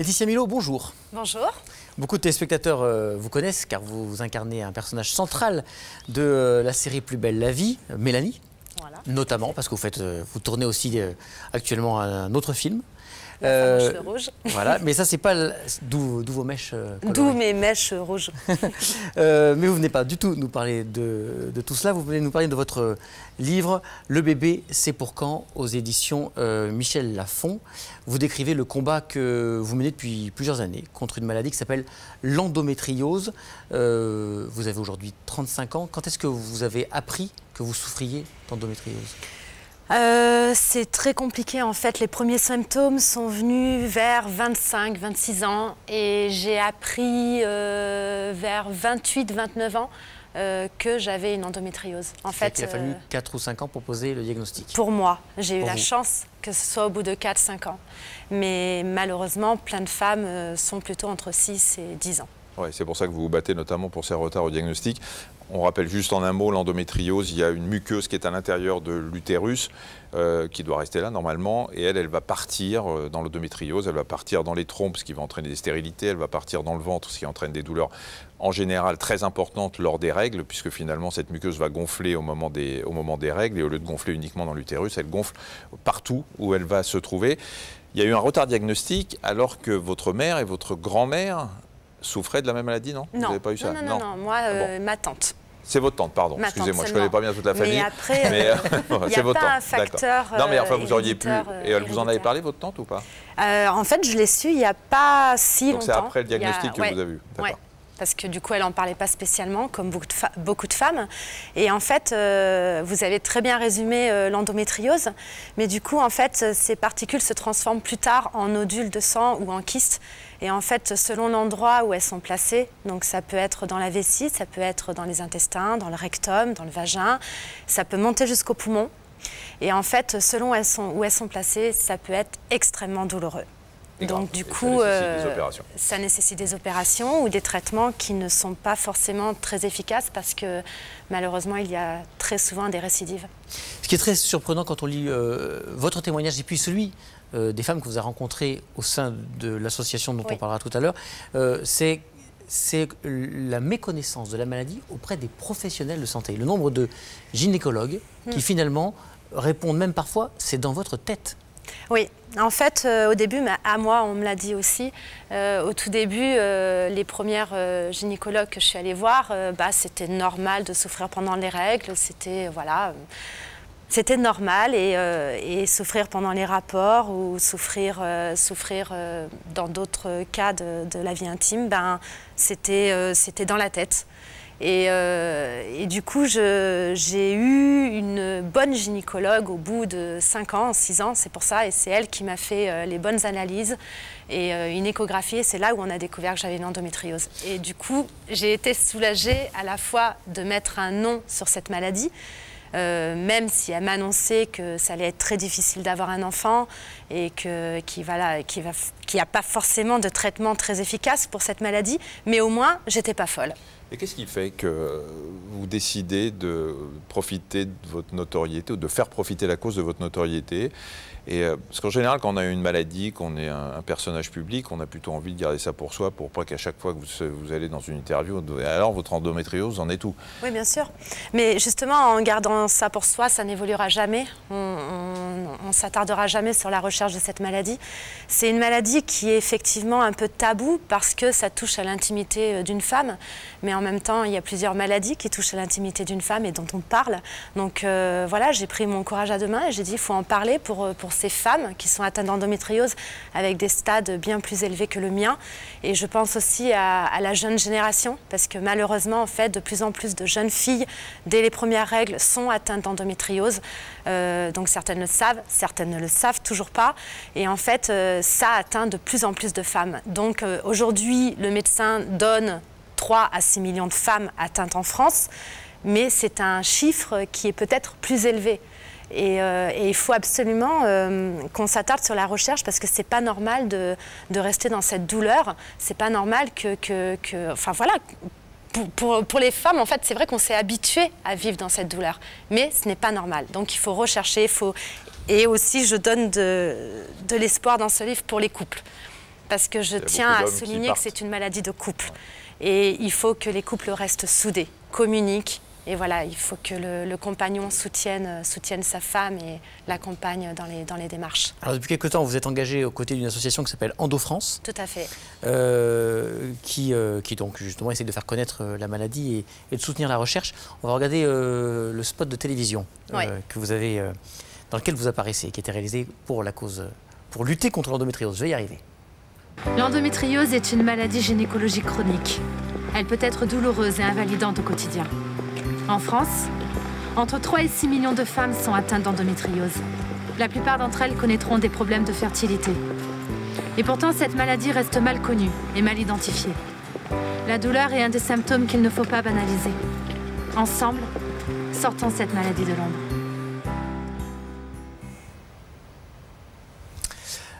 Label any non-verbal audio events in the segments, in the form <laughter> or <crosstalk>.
Laetitia Milo, bonjour. Bonjour. Beaucoup de téléspectateurs euh, vous connaissent car vous, incarnez un personnage central de euh, la série Plus belle la vie, Mélanie. Voilà. Notamment parce que vous, faites, euh, vous tournez aussi actuellement un autre film euh, rouge. Voilà, mais ça, c'est pas d'où vos mèches euh, D'où mes mèches rouges. <laughs> Euh, mais vous venez pas du tout nous parler de, tout cela. Vous venez nous parler de votre livre Le bébé, c'est pour quand aux éditions Michel Lafon. Vous décrivez le combat que vous menez depuis plusieurs années contre une maladie qui s'appelle l'endométriose. vous avez aujourd'hui 35 ans. Quand est-ce que vous avez appris que vous souffriez d'endométriose? Euh, c'est très compliqué en fait. Les premiers symptômes sont venus vers 25, 26 ans et j'ai appris euh, vers 28, 29 ans euh, que j'avais une endométriose. En fait, il a fallu 4 ou 5 ans pour poser le diagnostic. Pour moi, j'ai eu la chance que ce soit au bout de 4-5 ans. Mais malheureusement, plein de femmes sont plutôt entre 6 et 10 ans. Ouais, c'est pour ça que vous vous battez notamment pour ces retards au diagnostic. On rappelle juste en un mot l'endométriose, il y a une muqueuse qui est à l'intérieur de l'utérus, euh, qui doit rester là normalement, et elle, elle va partir euh, dans l'endométriose, elle va partir dans les trompes, ce qui va entraîner des stérilités, elle va partir dans le ventre, ce qui entraîne des douleurs en général très importantes lors des règles, puisque finalement cette muqueuse va gonfler au moment des, au moment des règles, et au lieu de gonfler uniquement dans l'utérus, elle gonfle partout où elle va se trouver. Il y a eu un retard diagnostique alors que votre mère et votre grand-mère souffraient de la même maladie, non, non. Vous n'avez pas eu ça? Non, non, non, moi, ah euh, ma tante. C'est votre tante, pardon. Excusez-moi, je ne connais pas bien toute la famille. Mais après, euh, <laughs> <laughs> a pas un facteur. Non, mais enfin, vous auriez pu. Et elle vous en avait parlé, votre tante, ou pas? Euh, En fait, je l'ai su il n'y a pas si longtemps. Donc c'est après le diagnostic que vous avez eu. D'accord parce que du coup, elle n'en parlait pas spécialement, comme beaucoup de, femmes. Et en fait, euh, vous avez très bien résumé euh, l'endométriose, mais du coup, en fait, ces particules se transforment plus tard en nodules de sang ou en kystes. Et en fait, selon l'endroit où elles sont placées, donc ça peut être dans la vessie, ça peut être dans les intestins, dans le rectum, dans le vagin, ça peut monter jusqu'au poumon. Et en fait, selon où elles sont placées, ça peut être extrêmement douloureux. Donc du coup, euh, ça nécessite des opérations ou des traitements qui ne sont pas forcément très efficaces parce que malheureusement, il y a très souvent des récidives. Ce qui est très surprenant quand on lit euh, votre témoignage et puis celui euh, des femmes que vous avez rencontrées au sein de l'association dont on parlera tout à l'heure, c'est c'est la méconnaissance de la maladie auprès des professionnels de santé. Le nombre de gynécologues qui hmm. finalement répondent même parfois, c'est dans votre tête. Oui, en fait, euh, au début, à moi, on me l'a dit aussi, euh, au tout début, euh, les premières gynécologues que je suis allée voir, bah, c'était normal de souffrir pendant les règles, c'était voilà, c'était normal et, souffrir pendant les rapports ou souffrir, souffrir dans d'autres cas de, de, la vie intime, ben, c'était dans la tête. Euh, et, du coup, j'ai eu une bonne gynécologue au bout de 5 ans, 6 ans, c'est pour ça, et c'est elle qui m'a fait euh, les bonnes analyses et euh, une échographie, et c'est là où on a découvert que j'avais une endométriose. Et du coup, j'ai été soulagée à la fois de mettre un nom sur cette maladie, même si elle m'annonçait que ça allait être très difficile d'avoir un enfant et qu'il n'y a pas forcément de traitement très efficace pour cette maladie, mais au moins, j'étais pas folle. Et qu'est-ce qui fait que vous décidez de profiter de votre notoriété ou de faire profiter la cause de votre notoriété? Et, euh, Parce qu'en général, quand on a une maladie, qu'on est un, personnage public, on a plutôt envie de garder ça pour soi pour pas qu'à chaque fois que vous, allez dans une interview, alors votre endométriose en est tout. Oui, bien sûr. Mais justement, en gardant ça pour soi, ça n'évoluera jamais. S'attardera jamais sur la recherche de cette maladie. C'est une maladie qui est effectivement un peu tabou parce que ça touche à l'intimité euh, d'une femme. Mais en même temps, il y a plusieurs maladies qui touchent à l'intimité d'une femme et dont on parle. Donc euh, voilà, j'ai pris mon courage à deux mains et j'ai dit il faut en parler pour, euh, pour ces femmes qui sont atteintes d'endométriose avec des stades bien plus élevés que le mien. Et je pense aussi à, la jeune génération parce que malheureusement, en fait, de plus en plus de jeunes filles, dès les premières règles, sont atteintes d'endométriose. Donc certaines le savent, certaines ne le savent toujours pas. Et en fait, ça atteint de plus en plus de femmes. Donc aujourd'hui, le médecin donne 3 à 6 millions de femmes atteintes en France, mais c'est un chiffre qui est peut-être plus élevé. Et, euh, il faut absolument euh, qu'on s'attarde sur la recherche parce que c'est pas normal de, rester dans cette douleur. C'est pas normal que, que, enfin voilà, pour, pour, les femmes, en fait, c'est vrai qu'on s'est habitué à vivre dans cette douleur, mais ce n'est pas normal. Donc il faut rechercher, il faut et aussi je donne de, de l'espoir dans ce livre pour les couples parce que je tiens à souligner que c'est une maladie de couple. Et il faut que les couples restent soudés, communiquent, et voilà, il faut que le, compagnon soutienne, soutienne, sa femme et l'accompagne dans les, dans les démarches. Alors depuis quelque temps, vous êtes engagé aux côtés d'une association qui s'appelle Endo France. Tout à fait. Euh, qui, euh, qui donc justement essaie de faire connaître euh, la maladie et, de soutenir la recherche. On va regarder le spot de télévision que vous avez, dans lequel vous apparaissez, qui était réalisé pour la cause, pour lutter contre l'endométriose. Je vais y arriver. L'endométriose est une maladie gynécologique chronique. Elle peut être douloureuse et invalidante au quotidien. En France, entre 3 et 6 millions de femmes sont atteintes d'endométriose. La plupart d'entre elles connaîtront des problèmes de fertilité. Et pourtant, cette maladie reste mal connue et mal identifiée. La douleur est un des symptômes qu'il ne faut pas banaliser. Ensemble, sortons cette maladie de l'ombre.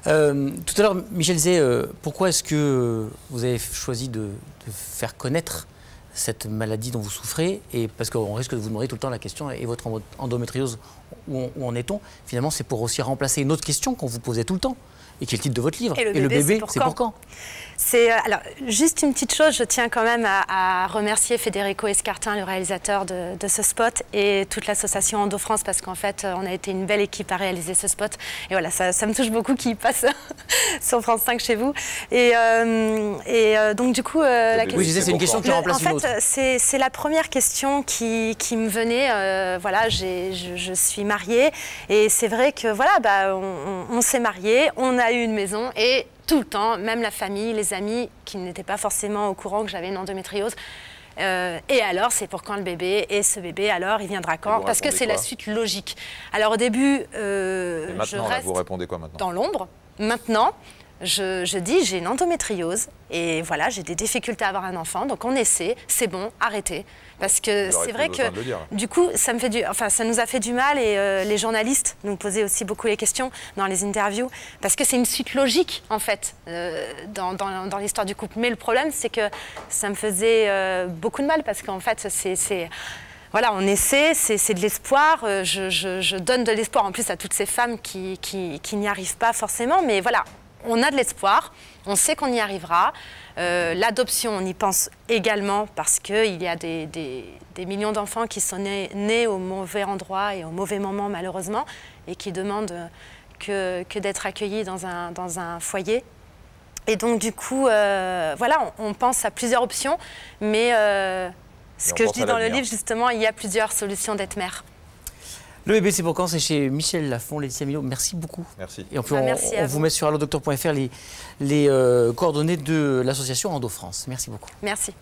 Euh, tout à l'heure, Michel disait, euh, pourquoi est-ce que vous avez choisi de faire connaître cette maladie dont vous souffrez, et parce qu'on risque de vous demander tout le temps la question, et votre endométriose, où, en est-on? Finalement, c'est pour aussi remplacer une autre question qu'on vous posait tout le temps, et qui est le titre de votre livre. Et le bébé, c'est pour, quand c'est euh, alors juste une petite chose. Je tiens quand même à, remercier Federico Escartin, le réalisateur de, ce spot, et toute l'association Endo France parce qu'en fait, on a été une belle équipe à réaliser ce spot. Et voilà, ça, me touche beaucoup qu'il passe <laughs> sur France 5 chez vous. Et, euh, et euh, donc du coup, la question. Oui, c'est une question qui remplace En fait, c'est la première question qui, qui me venait. voilà, je, je, suis mariée et c'est vrai que voilà, bah, on, on s'est mariés, on a eu une maison et tout le temps, même la famille, les amis qui n'étaient pas forcément au courant que j'avais une endométriose. Euh, et alors, c'est pour quand le bébé Et ce bébé, alors, il viendra quand Parce que c'est la suite logique. Alors au début, euh, je reste vous répondez quoi maintenant? dans l'ombre. Maintenant, je, dis j'ai une endométriose et voilà, j'ai des difficultés à avoir un enfant, donc on essaie, c'est bon, arrêtez. Parce que c'est vrai que du coup, ça, me fait du, enfin, ça nous a fait du mal et euh, les journalistes nous posaient aussi beaucoup les questions dans les interviews, parce que c'est une suite logique en fait euh, dans, dans, l'histoire du couple. Mais le problème, c'est que ça me faisait euh, beaucoup de mal parce qu'en fait, c'est voilà, on essaie, c'est de l'espoir. Je, je, donne de l'espoir en plus à toutes ces femmes qui, qui, qui n'y arrivent pas forcément. Mais voilà, on a de l'espoir, on sait qu'on y arrivera. Euh, l'adoption, on y pense également parce qu'il y a des, millions d'enfants qui sont nés, au mauvais endroit et au mauvais moment malheureusement et qui demandent que, d'être accueillis dans un, foyer. Et donc du coup, euh, voilà, on, pense à plusieurs options, mais euh, ce que je dis dans le livre, justement, il y a plusieurs solutions d'être mère. Le bébé, c'est pour quand? C'est chez Michel Lafont, Laetitia Milo. Merci beaucoup. Merci. Et on, peut, bah, on, vous met sur allodocteur.fr les, les euh, coordonnées de l'association Endo France. Merci beaucoup. Merci.